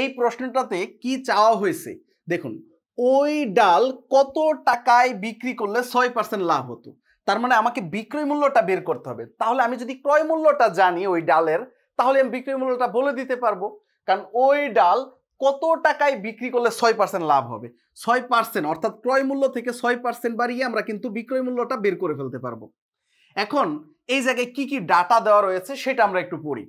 এই প্রশ্নটাতে কি চাওয়া হয়েছে? দেখুন, ওই ডাল কত টাকায় বিক্রি করলে ছয় পার্সেন্ট লাভ হতো? তার মানে আমাকে বিক্রয় মূল্যটা বের করতে হবে। তাহলে আমি যদি ক্রয় মূল্যটা জানি ওই ডালের, তাহলে আমি বিক্রয় মূল্যটা বলে দিতে পারব। কারণ ওই ডাল কত টাকায় বিক্রি করলে ছয় পার্সেন্ট লাভ হবে? ছয় পার্সেন্ট অর্থাৎ ক্রয় মূল্য থেকে ছয় পার্সেন্ট বাড়িয়ে আমরা কিন্তু বিক্রয় মূল্যটা বের করে ফেলতে পারব। এখন এই জায়গায় কি কি ডাটা দেওয়া রয়েছে সেটা আমরা একটু পড়ি।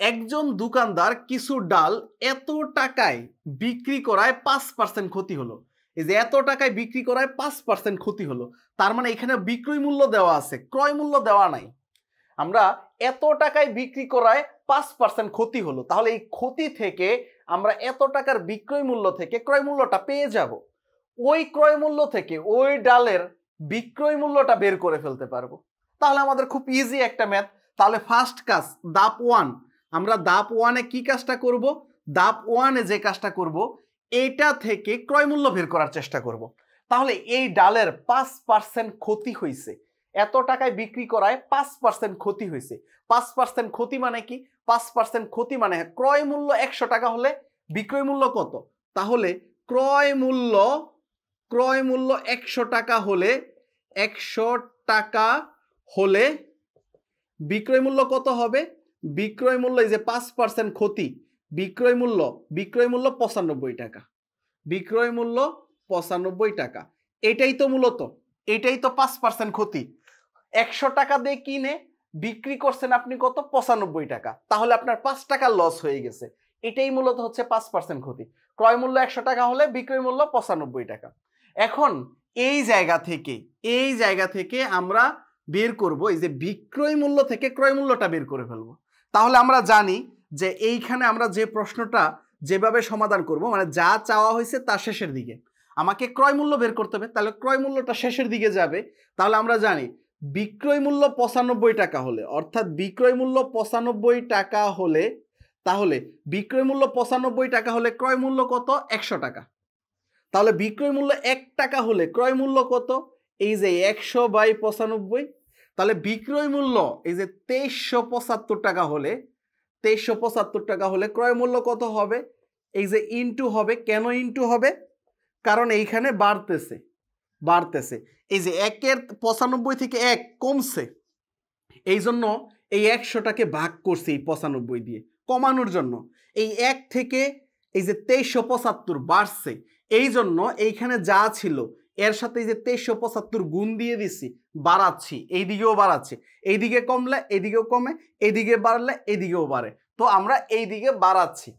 একজন দোকানদার কিছু ডাল এত টাকায় বিক্রি করায় পাঁচ পার্সেন্ট ক্ষতি হলো। এই যে এত টাকায় বিক্রি করায় পাঁচ পার্সেন্ট ক্ষতি হলো, তার মানে এখানে বিক্রয় মূল্য দেওয়া আছে, ক্রয় মূল্য দেওয়া নাই। আমরা এত টাকায় বিক্রি করায় পাঁচ পার্সেন্ট ক্ষতি হলো, তাহলে এই ক্ষতি থেকে আমরা এত টাকার বিক্রয় মূল্য থেকে ক্রয় মূল্যটা পেয়ে যাব। ওই ক্রয় মূল্য থেকে ওই ডালের বিক্রয় মূল্যটা বের করে ফেলতে পারব। তাহলে আমাদের খুব ইজি একটা ম্যাথ তাহলে ফার্স্ট কাজ দাপ ওয়ান আমরা দাপ ওয়ানে কি কাজটা করব? দাপ ওয়ানে যে কাজটা করব এইটা থেকে ক্রয় মূল্য বের করার চেষ্টা করব। তাহলে এই ডালের পাঁচ পার্সেন্ট ক্ষতি হয়েছে এত টাকায় বিক্রি করায় পাঁচ পার্সেন্ট ক্ষতি হয়েছে পাঁচ পার্সেন্ট ক্ষতি মানে কি? পাঁচ পার্সেন্ট ক্ষতি মানে ক্রয় মূল্য একশো টাকা হলে বিক্রয় মূল্য কত? তাহলে ক্রয় মূল্য ক্রয় মূল্য একশো টাকা হলে একশো টাকা হলে বিক্রয় মূল্য কত হবে? বিক্রয় মূল্য এই যে পাঁচ পার্সেন্ট ক্ষতি, বিক্রয় মূল্য বিক্রয় মূল্য পঁচানব্বই টাকা, বিক্রয় মূল্য পঁচানব্বই টাকা। এটাই তো মূলত, এটাই তো পাঁচ পার্সেন্ট ক্ষতি। একশো টাকা দিয়ে কিনে বিক্রি করছেন আপনি কত? পঁচানব্বই টাকা। তাহলে আপনার পাঁচ টাকা লস হয়ে গেছে। এটাই মূলত হচ্ছে পাঁচ পার্সেন্ট ক্ষতি। ক্রয় মূল্য একশো টাকা হলে বিক্রয় মূল্য পঁচানব্বই টাকা। এখন এই জায়গা থেকে, এই জায়গা থেকে আমরা বের করব, এই যে বিক্রয় মূল্য থেকে ক্রয় মূল্যটা বের করে ফেলব। তাহলে আমরা জানি যে এইখানে আমরা যে প্রশ্নটা যেভাবে সমাধান করব মানে যা চাওয়া হয়েছে তা শেষের দিকে। আমাকে ক্রয় মূল্য বের করতে হবে, তাহলে ক্রয় মূল্যটা শেষের দিকে যাবে। তাহলে আমরা জানি বিক্রয় মূল্য পঁচানব্বই টাকা হলে, অর্থাৎ বিক্রয় মূল্য পঁচানব্বই টাকা হলে, তাহলে বিক্রয় মূল্য পঁচানব্বই টাকা হলে ক্রয় মূল্য কত? একশো টাকা। তাহলে বিক্রয় মূল্য এক টাকা হলে ক্রয় মূল্য কত? এই যে একশো বাই পঁচানব্বই তাহলে বিক্রয় মূল্য এই যে তেইশশো পঁচাত্তর টাকা হলে, তেইশশো পঁচাত্তর টাকা হলে ক্রয় মূল্য কত হবে? এই যে ইনটু হবে, কেন ইনটু হবে? কারণ এইখানে বাড়তেছে বাড়তেছে। এই যে একের পঁচানব্বই থেকে এক কমছে এই জন্য এই একশোটাকে ভাগ করছে এই পঁচানব্বই দিয়ে, কমানোর জন্য। এই এক থেকে এই যে তেইশশো পঁচাত্তর বাড়ছে এই জন্য এইখানে যা ছিল, এর সাথে এই যে তেইশশো পঁচাত্তর গুণ দিয়ে দিছি বাড়াচ্ছি, এইদিকেও বাড়াচ্ছি। এইদিকে কমলে এদিকেও কমে এদিকে বাড়লে এদিকেও বাড়ে। তো আমরা এইদিকে বাড়াচ্ছি।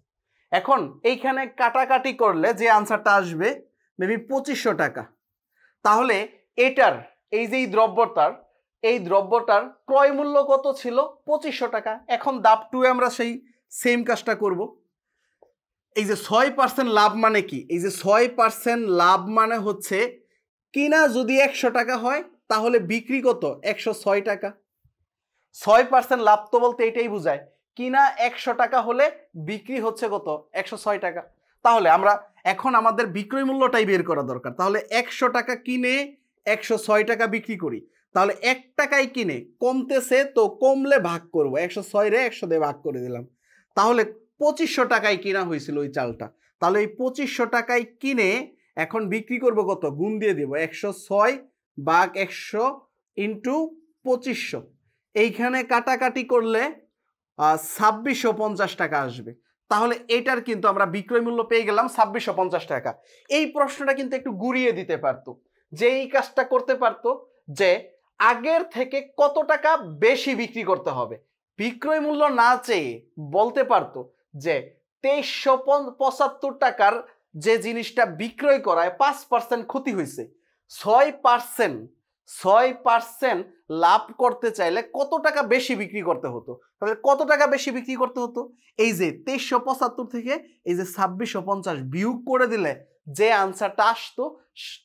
এখন এইখানে কাটাকাটি করলে যে আনসারটা আসবে মেবি পঁচিশশো টাকা। তাহলে এটার, এই যে এই দ্রব্যটার এই দ্রব্যটার ক্রয় মূল্য কত ছিল? পঁচিশশো টাকা। এখন দাপ টু আমরা সেই সেম কাজটা করব। এই যে ছয় পার্সেন্ট লাভ মানে কি? এই যে ছয় পার্সেন্ট লাভ মানে হচ্ছে, কিনা যদি একশো টাকা হয় তাহলে বিক্রি কত? একশো ছয় টাকা। ছয় পার্সেন্ট লাভ তো বলতে এটাই বোঝায়। কিনা একশো টাকা হলে বিক্রি হচ্ছে কত? একশো ছয় টাকা। তাহলে আমরা এখন আমাদের বিক্রয় মূল্যটাই বের করা দরকার। তাহলে একশো টাকা কিনে একশো ছয় টাকা বিক্রি করি। তাহলে এক টাকায় কিনে কমতেছে তো কমলে ভাগ করব। একশো ছয় রে একশো দিয়ে ভাগ করে দিলাম। তাহলে পঁচিশশো টাকায় কিনা হয়েছিল ওই চালটা। তাহলে এই পঁচিশশো টাকায় কিনে এখন বিক্রি করব কত? গুণ দিয়ে দিব। একশো ছয় বাঘ একশো ইন্টু পঁচিশশো। এইখানে কাটাকাটি করলে ছাব্বিশশো পঞ্চাশ টাকা আসবে। তাহলে এটার কিন্তু আমরা বিক্রয় মূল্য পেয়ে গেলাম ছাব্বিশশো পঞ্চাশ টাকা। এই প্রশ্নটা কিন্তু একটু গুড়িয়ে দিতে পারতো, যে এই কাজটা করতে পারতো যে আগের থেকে কত টাকা বেশি বিক্রি করতে হবে। বিক্রয় মূল্য না চেয়ে বলতে পারতো যে তেইশশো পঁচাত্তর টাকার যে জিনিসটা বিক্রয় করায় পাঁচ পার্সেন্ট ক্ষতি হয়েছে ছয় পার্সেন্ট ছয় পার্সেন্ট লাভ করতে চাইলে কত টাকা বেশি বিক্রি করতে হতো? তাহলে কত টাকা বেশি বিক্রি করতে হতো? এই যে তেইশশো পঁচাত্তর থেকে এই যে ছাব্বিশশো পঞ্চাশ বিয়োগ করে দিলে যে আনসারটা আসতো,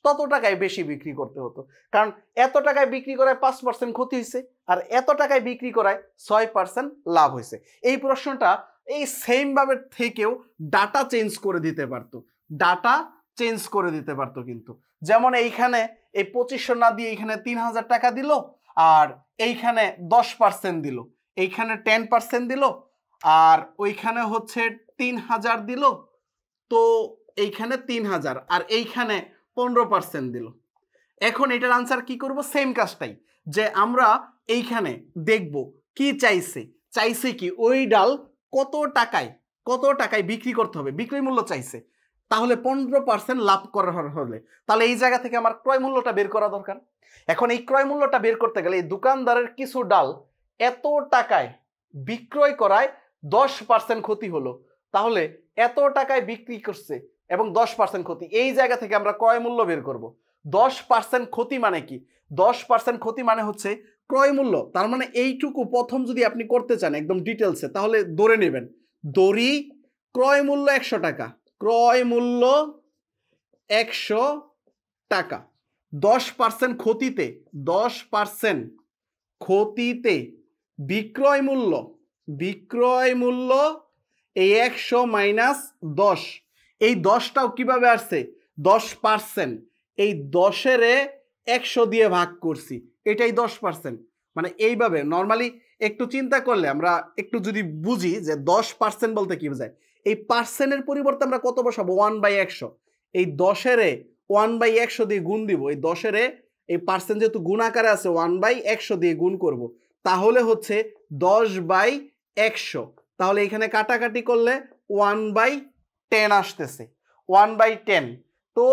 তত টাকায় বেশি বিক্রি করতে হতো। কারণ এত টাকায় বিক্রি করায় পাঁচ পার্সেন্ট ক্ষতি হয়েছে আর এত টাকায় বিক্রি করায় ছয় পার্সেন্ট লাভ হয়েছে এই প্রশ্নটা এই সেমভাবে থেকেও ডাটা চেঞ্জ করে দিতে পারতো। ডাটা চেঞ্জ করে দিতে পারতো কিন্তু। যেমন এইখানে এই পঁচিশশো না দিয়ে এইখানে তিন হাজার টাকা দিল, আর এইখানে দশ পার্সেন্ট দিল। এইখানে টেন পার্সেন্ট দিল, আর ওইখানে হচ্ছে তিন হাজার দিল, তো এইখানে তিন হাজার, আর এইখানে পনেরো পার্সেন্ট দিল। এখন এটার আনসার কি করব? সেম কাজটাই, যে আমরা এইখানে দেখব কি চাইছে। চাইছে কি ওই ডাল কত টাকায় কত টাকায় বিক্রি করতে হবে? বিক্রয় মূল্য চাইছে। তাহলে পনেরো পার্সেন্ট লাভ করার হলে। তাহলে এই জায়গা থেকে আমার ক্রয় মূল্যটা বের করা দরকার। এখন এই ক্রয় মূল্যটা বের করতে গেলে এই দোকানদারের কিছু ডাল এত টাকায় বিক্রয় করায় দশ পার্সেন্ট ক্ষতি হলো। তাহলে এত টাকায় বিক্রি করছে এবং দশ পার্সেন্ট ক্ষতি। এই জায়গা থেকে আমরা ক্রয় মূল্য বের করব। দশ পার্সেন্ট ক্ষতি মানে কি? দশ পার্সেন্ট ক্ষতি মানে হচ্ছে ক্রয় মূল্য। তার মানে এইটুকু প্রথম যদি আপনি করতে চান একদম ডিটেলসে তাহলে ধরে নেবেন। দড়ি ক্রয় মূল্য একশো টাকা। ক্রয় মূল্য একশো টাকা। দশ পার্সেন্ট ক্ষতিতে, দশ পার্সেন্ট ক্ষতিতে বিক্রয় মূল্য বিক্রয় মূল্য এই একশো মাইনাস দশ। এই দশটাও কীভাবে আসছে? দশ পার্সেন্ট। এই দশেরে একশো দিয়ে ভাগ করছি। এটাই দশ পার্সেন্ট। মানে এইভাবে, নর্মালি একটু চিন্তা করলে আমরা একটু যদি বুঝি যে দশ পার্সেন্ট বলতে কি বোঝায়? এই পার্সেন্টের পরিবর্তে আমরা কত বসাবো? ওয়ান বাই একশো। এই দশেরে ওয়ান বাই একশো দিয়ে গুণ দিব। এই দশেরে এই পার্সেন্ট যেহেতু গুণ আকারে আছে ওয়ান বাই একশো দিয়ে গুণ করব। তাহলে হচ্ছে দশ বাই একশো। তাহলে এখানে কাটাকাটি করলে ওয়ান বাই টেন আসতেছে। ওয়ান বাই টেন তো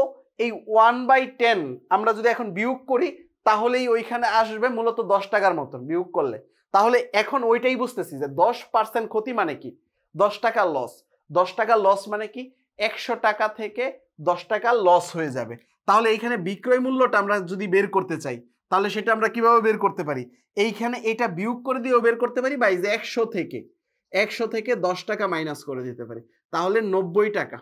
এই ওয়ান বাই টেন আমরা যদি এখন বিয়োগ করি, তাহলেই ওইখানে আসবে মূলত দশ টাকার মতন বিয়োগ করলে। তাহলে এখন ওইটাই বুঝতেছি যে দশ পার্সেন্ট ক্ষতি মানে কি? দশ টাকার লস দশ টাকা লস মানে কি? একশো টাকা থেকে দশ টাকা লস হয়ে যাবে। তাহলে এইখানে বিক্রয় মূল্যটা আমরা যদি বের করতে চাই, তাহলে সেটা আমরা কীভাবে বের করতে পারি? এইখানে এটা বিয়োগ করে দিয়েও বের করতে পারি বা এই যে একশো থেকে। একশো থেকে দশ টাকা মাইনাস করে দিতে পারি। তাহলে নব্বই টাকা।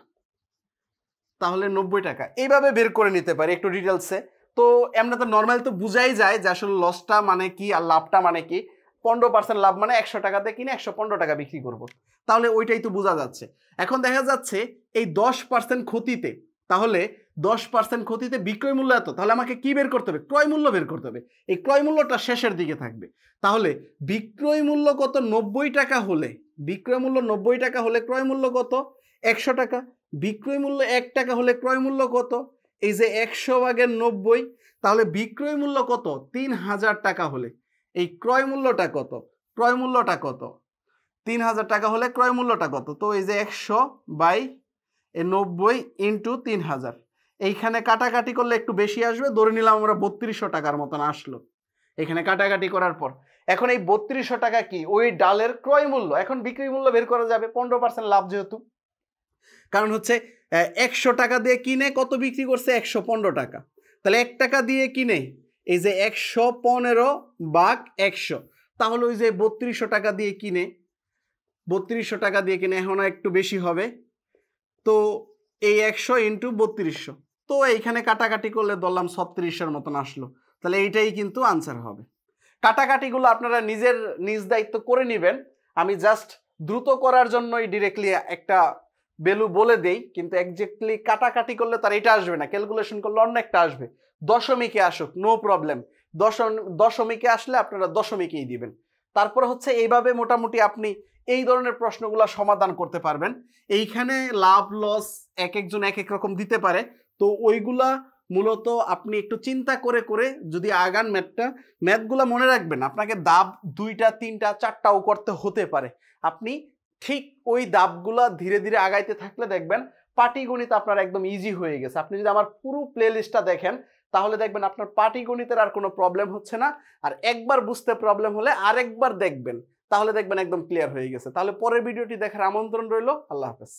তাহলে নব্বই টাকা। এইভাবে বের করে নিতে পারি একটু ডিটেলসে তো এমনি তো নর্মাল তো বুঝাই যায় যে আসলে লসটা মানে কি আর লাভটা মানে কি। পনেরো পার্সেন্ট লাভ মানে একশো টাকাতে কিনে একশো পনেরো টাকা বিক্রি করব। তাহলে ওইটাই তো বোঝা যাচ্ছে। এখন দেখা যাচ্ছে এই দশ পার্সেন্ট ক্ষতিতে, তাহলে দশ পার্সেন্ট ক্ষতিতে বিক্রয় মূল্য এত, তাহলে আমাকে কি বের করতে হবে? ক্রয় মূল্য বের করতে হবে। এই ক্রয় মূল্যটা শেষের দিকে থাকবে। তাহলে বিক্রয় মূল্য কত? নব্বই টাকা হলে, বিক্রয় মূল্য নব্বই টাকা হলে ক্রয় মূল্য কত? একশো টাকা। বিক্রয় মূল্য এক টাকা হলে ক্রয় মূল্য কত? এই যে একশো ভাগের নব্বই, তাহলে বিক্রয় মূল্য কত? তিন হাজার টাকা হলে। এই ক্রয় মূল্যটা কত? ক্রয় মূল্যটা কত? তিন হাজার টাকা হলে ক্রয় মূল্যটা কত? তো এই যে একশো বাই নব্বই ইন্টু তিন হাজার। এইখানে কাটাকাটি করলে একটু বেশি আসবে, ধরে নিলাম আমরা বত্রিশশো টাকার মতন আসলো। এখানে কাটাকাটি করার পর। এখন এই বত্রিশশো টাকা কি? ওই ডালের ক্রয় মূল্য। এখন বিক্রি মূল্য বের করা যাবে, পনেরো পার্সেন্ট লাভ যেহেতু। কারণ হচ্ছে একশো টাকা দিয়ে কিনে কত বিক্রি করছে? একশো পনেরো টাকা। তাহলে এক টাকা দিয়ে কিনে এই যে একশো পনেরো বাঘ একশো। তাহলে ওই যে বত্রিশশো টাকা দিয়ে কিনে, বত্রিশশো টাকা দিয়ে কিনে এখনও একটু বেশি হবে। তো এই একশো ইন্টু বত্রিশশো। তো এইখানে কাটাকাটি করলে ধরলাম ছত্রিশশোর মতন আসলো। তাহলে এইটাই কিন্তু আনসার হবে। কাটাকাটিগুলো আপনারা নিজের নিজ দায়িত্ব করে নেবেন। আমি জাস্ট দ্রুত করার জন্যই ডিরেক্টলি একটা ভ্যালু বলে দেই। কিন্তু একজ্যাক্টলি কাটাকাটি করলে তার এটা আসবে না। ক্যালকুলেশন করলে অন্য একটা আসবে। দশমিকে আসুক নো প্রবলেম দশম, দশমিকে আসলে আপনারা দশমিকেই দিবেন। তারপর হচ্ছে এইভাবে মোটামুটি আপনি এই ধরনের প্রশ্নগুলো সমাধান করতে পারবেন। এইখানে লাভ লস এক একজন এক এক রকম দিতে পারে। তো ওইগুলা মূলত আপনি একটু চিন্তা করে করে যদি আগান ম্যাথটা, ম্যাথগুলো মনে রাখবেন, আপনাকে দাব দুইটা, তিনটা, চারটাও করতে হতে পারে। আপনি ঠিক ওই দাবগুলা ধীরে ধীরে আগাইতে থাকলে দেখবেন পাটিগণিত আপনার একদম ইজি হয়ে গেছে। আপনি যদি আমার পুরো প্লেলিস্টটা দেখেন তাহলে দেখবেন আপনার পাটিগণিতের আর কোনো প্রবলেম হচ্ছে না। আর একবার বুঝতে প্রবলেম হলে আরেকবার দেখবেন। তাহলে দেখবেন একদম ক্লিয়ার হয়ে গেছে। তাহলে পরের ভিডিওটি দেখার আমন্ত্রণ রইল। আল্লাহ হাফেজ।